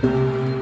thank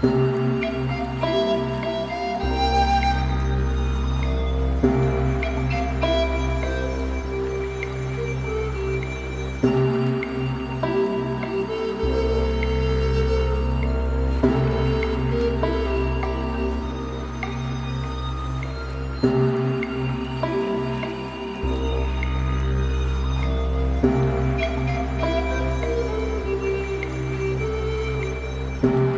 thank mm -hmm. you